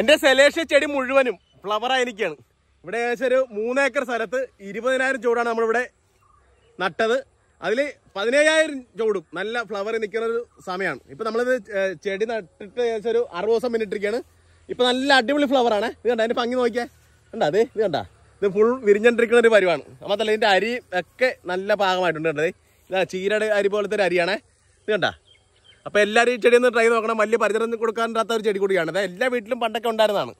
എന്റെ സെലേഷ്യ ചെടി മുഴുവനും ഫ്ലവർ ആയിരിക്കുകയാണ് ഇവിടെ ഏകദേശം ഒരു മൂന്നേക്കർ സ്ഥലത്ത് ഇരുപതിനായിരം ചൂടാണ് നമ്മളിവിടെ നട്ടത്. അതിൽ പതിനയ്യായിരം ചൂടും നല്ല ഫ്ലവർ നിൽക്കുന്ന ഒരു സമയമാണ്. ഇപ്പം നമ്മളിത് ചെടി നട്ടിട്ട് ഏകദേശം ഒരു അറുപത് ദിവസം മിനിറ്റിരിക്കുകയാണ് ഇപ്പം നല്ല അടിപൊളി ഫ്ലവർ ആണ്. ഇത് കണ്ട? അതിന്റെ ഭംഗി നോക്കിയാൽ കണ്ട അതെ? ഇത് കണ്ട? ഇത് ഫുൾ വിരിഞ്ഞിരിക്കുന്ന ഒരു പരിവാണ്. മാത്രമല്ല ഇതിന്റെ അരി ഒക്കെ നല്ല പാകമായിട്ടുണ്ട് കണ്ടത് ഇതാ ചീരയുടെ അരി പോലത്തെ ഒരു അരിയാണേ. ഇത് കണ്ടാ? അപ്പോൾ എല്ലാവരും ഈ ചെടി ഒന്ന് ട്രൈ നോക്കണം. വലിയ പരിചരണം കൊടുക്കാൻ ഒരു ചെടി കൂടിയാണ്. അതായത് എല്ലാ വീട്ടിലും പണ്ടൊക്കെ ഉണ്ടായിരുന്നതാണ്.